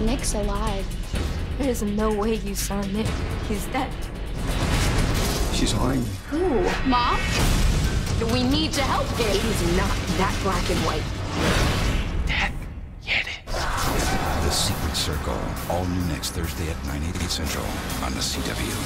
Nick's alive. There's no way you saw Nick. He's dead. She's lying. Who? Mom? We need to help him. He's not that black and white. The Secret Circle. All new next Thursday at 9, 8 Central on the CW.